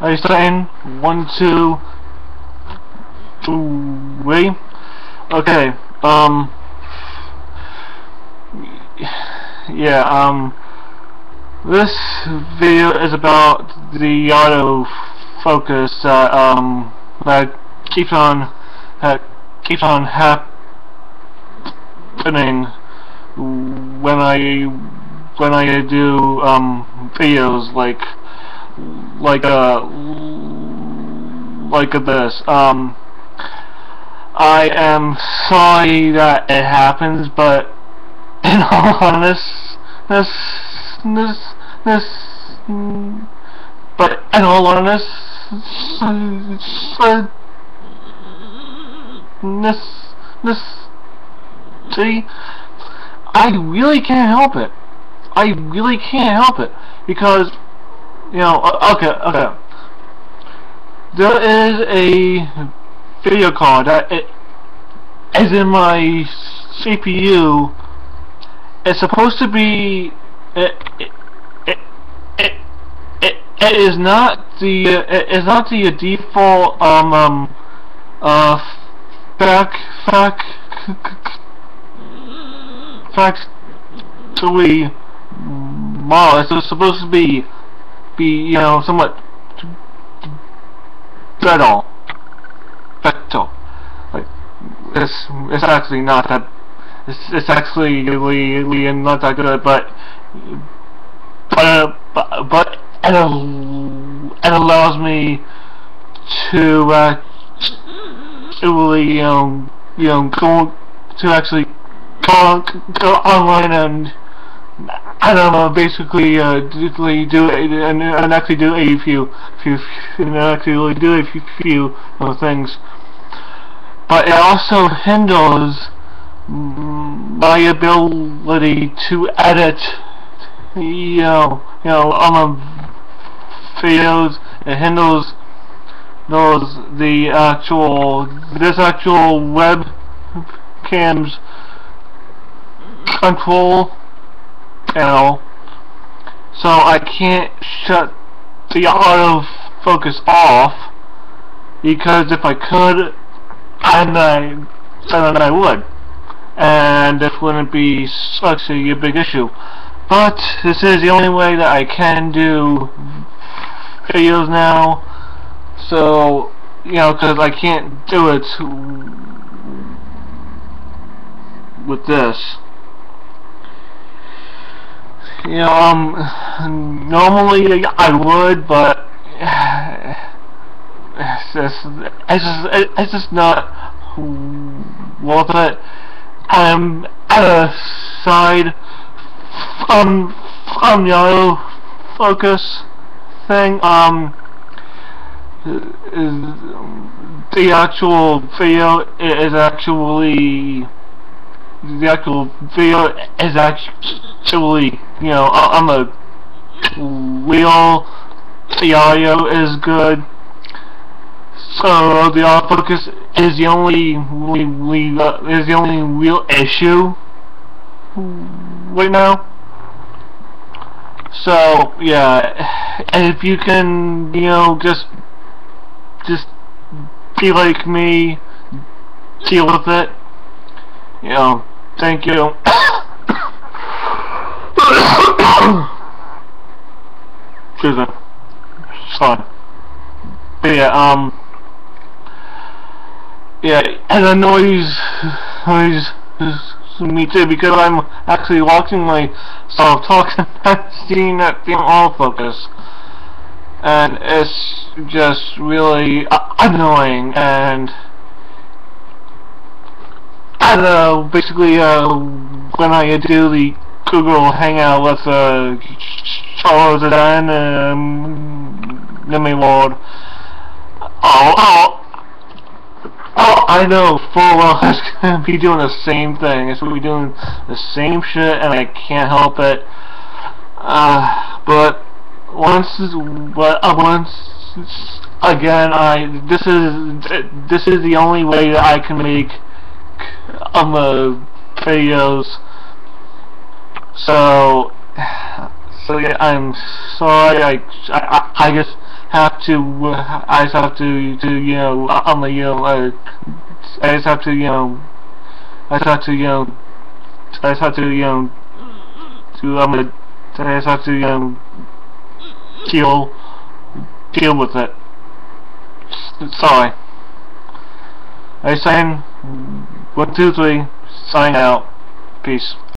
Are you starting? One, two, three. Okay. Um. Yeah. Um. This video is about the auto focus that um that keeps on that keeps on happening when I when I do um videos like like uh like this um I am sorry that it happens but in all honestness but in all honestness this this see I really can't help it. I really can't help it because you know okay okay. There is a video card that it is in my CPU it's supposed to be it, it, it, it, it, it is not the it is not the default um um uh fac fac factory model it's supposed to be be you know somewhat better better like it's it's actually not that it's, it's actually really, really not that good but but but, but it, it allows me to uh, really you know you know go to actually go, go online and I don't know, basically, uh, do and, and actually do a few, few, and actually do a few, few uh, things. But it also hinders my ability to edit, you know, you know, on the videos. It hinders those the actual this actual web cams control channel. So I can't shut the autofocus off because if I could and I then I would. And this wouldn't be such a big issue. But this is the only way that I can do videos now. So you know because I can't do it with this you know, um, normally I would, but it's just, it's just, it's just not worth it. A side from from the auto focus thing. Um, the actual video is actually the actual video is actually, you know, I'm a real, the audio is good, so the autofocus is the only, we, we, uh, is the only real issue right now. So, yeah, if you can, you know, just, just be like me, deal with it, you know, thank you. Excuse me. Sorry. But yeah, um, yeah, and annoys, annoys me too because I'm actually watching myself talking and seeing that thing all focus. And it's just really annoying and I don't know, basically, uh, when I do the Google Hangout with, uh, Charles and, um, Lemmy Ward, oh, oh, oh, I know full well it's gonna be doing the same thing, it's gonna be doing the same shit, and I can't help it, uh, but, once, but, uh, once, again, I, this is, this is the only way that I can make on the videos. So, Seriously, I'm sorry. I, I, I just have to. Uh, I just have to, to you know, on the you know, uh, I just have to, you know, I just have to, you know, I just have to, you know, to gonna, I just have to, you know, deal, deal with it. Sorry. I saying one, two, three, sign out. Peace.